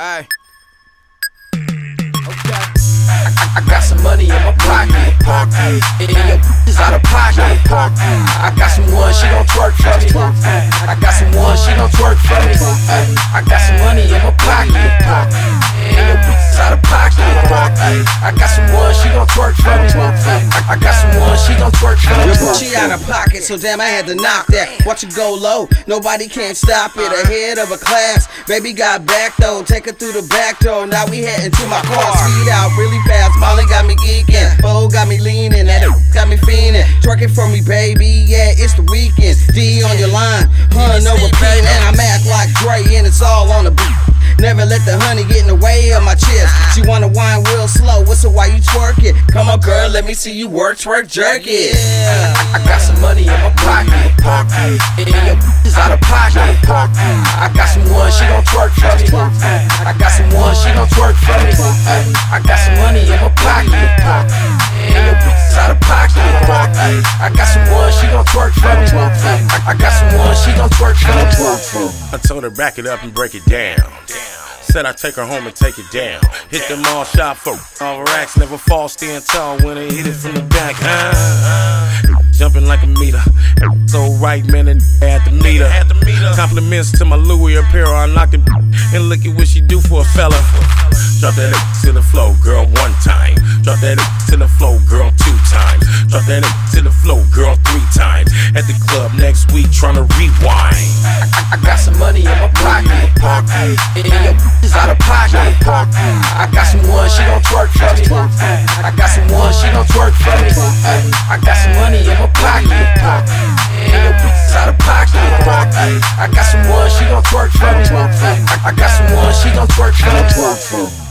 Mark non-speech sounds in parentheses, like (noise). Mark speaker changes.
Speaker 1: Hey. I, got some money in my pocket. And your is out of pocket. I got some one, she gon' twerk for me. I got some one, she gon' twerk for me. I got some money in my pocket. And your is out of pocket. I got some one, she gon' twerk for me. I, got she gon' twerk for me.
Speaker 2: She out of pocket, so damn, I had to knock that. Watch it go low, nobody can't stop it. Ahead of a class, baby got back though. Take her through the back door. Now we heading to my car. Speed out really fast. Molly got me geeking. Bo got me leaning. That (laughs) got me fiending. Twerking for me, baby. Yeah, it's the weekend. D on your line. Hun, no repeat. And I'm act like Dre, and it's all on the beat. Never let the honey get in the way of my chest. She wanna wine real slow. What's so why you twerk it? Come on, girl, let me see you work, twerk, jerk it.
Speaker 1: I, I got some money in my pocket. And your is out of pocket. I got some one, she gon' twerk for me. I got some one, she gon' twerk for me. I got some money in my pocket. And your is out of pocket. I got some one, she gon' twerk for me. I, I got some one, she gon' twerk for me.
Speaker 3: I told her back it up and break it down. Said I take her home and take it down. Hit them all shot for all racks, never fall, stand tall when they hit it from the back. Huh? Jumping like a meter. So right, man, and at the meter. Compliments to my Louis apparel. I knocked it and look at what she do for a fella. Drop that to the flow, girl, one time. Drop that to the flow, girl, two times. Drop that to the flow, girl, three times. At the club next week, tryna rewind.
Speaker 1: I, I got some money in my pocket. And your is out pocket. I got some one, she gon' twerk for me. I got some one, she gon' twerk for me. I got some money in my pocket. And your is out pocket. I got some one, she gon' twerk for me. I, got some one, she gon' twerk for me.